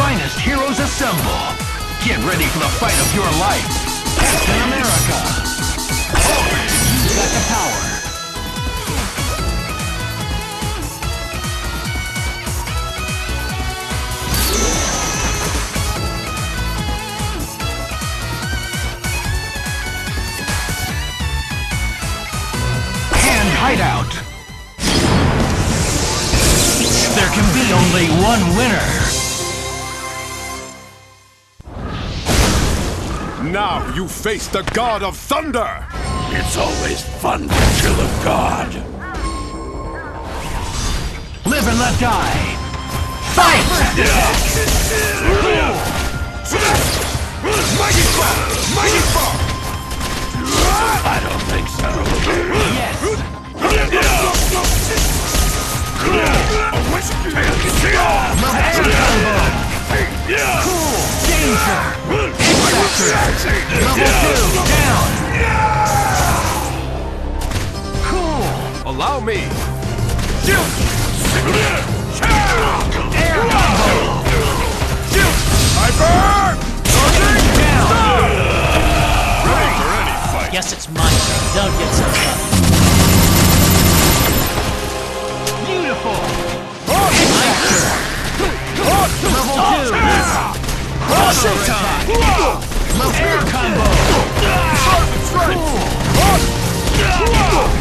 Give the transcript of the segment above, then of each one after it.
finest heroes assemble. Get ready for the fight of your life. Captain America. You've got the power. Hand hideout. There can be only one winner. Now you face the God of Thunder! It's always fun to kill a god. Live and let die. Fight! Mighty X-Factor. Level two. Down. Cool. Allow me! Air combo. Hyper! Down. Ready for any fight! Guess it's my turn. Don't get so tough. Beautiful. X-Factor. Level two. Crossover attack. Air combo.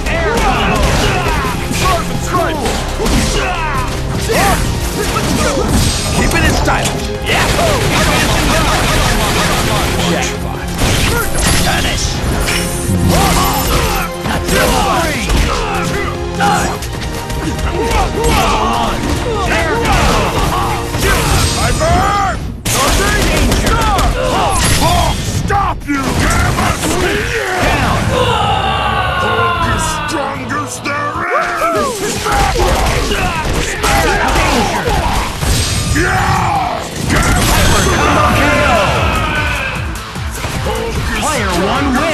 Air combo. Keeping it in Vanish! one word.